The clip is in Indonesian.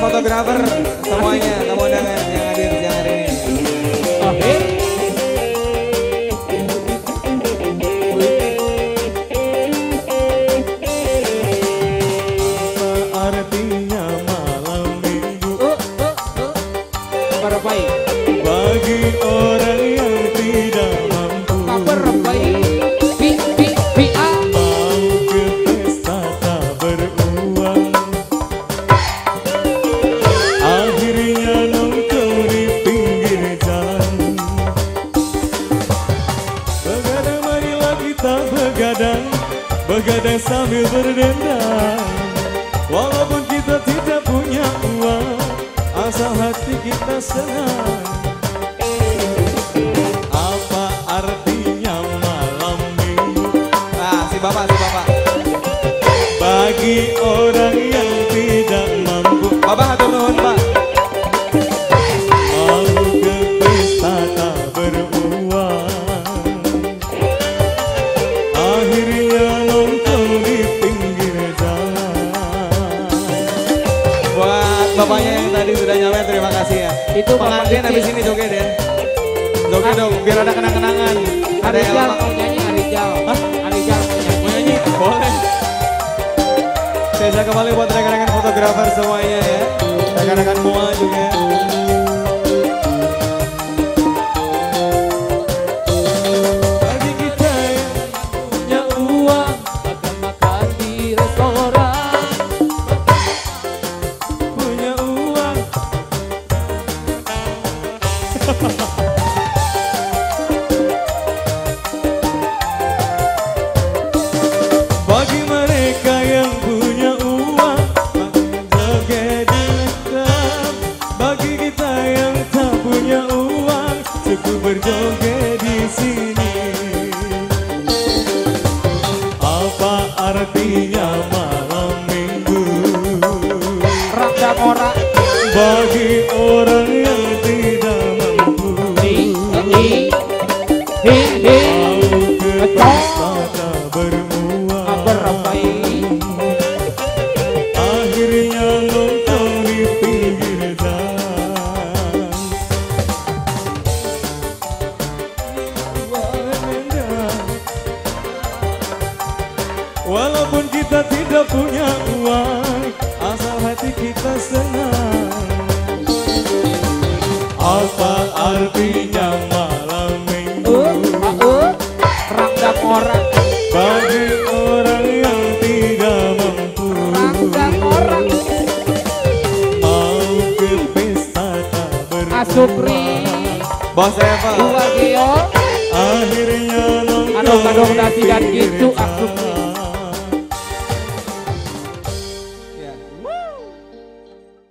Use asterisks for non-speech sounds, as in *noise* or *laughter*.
fotografer semuanya, tamu undangan yang hadir yang hari ini. Oke. artinya malam minggu. Kabar baik. bagi orang kita begadang begadang sambil berdendang walaupun kita tidak punya uang asal hati kita senang. Apa artinya malam minggu Ah, si bapak, si bapak. bagi orang bapaknya yang tadi sudah nyampe, terima kasih ya. Itu pengantin habis ini joget ya. Joget dong, biar ada kenang-kenangan. Ada yang Arijal mau nyanyi Arijal. Arijal mau nyanyi. Mau nyanyi? Boleh. Saya kembali buat rekan-rekan fotografer semuanya ya. Rekan-rekan semua juga. *laughs* bagi mereka yang punya uang joget di klub bagi kita yang tak punya uang cukup berjoget di sini. Apa artinya malam minggu? Bagi orang yang Walaupun kita tidak punya uang Asal hati kita senang Apa artinya malam minggu Uh, ah, uh. Rak dan ora. Bagi orang yang tidak mampu Rak dan ora. Mau ke pesta tak berbuang Asupri. Bos Eva. Dua Geo. Akhirnya di dasi dan gitu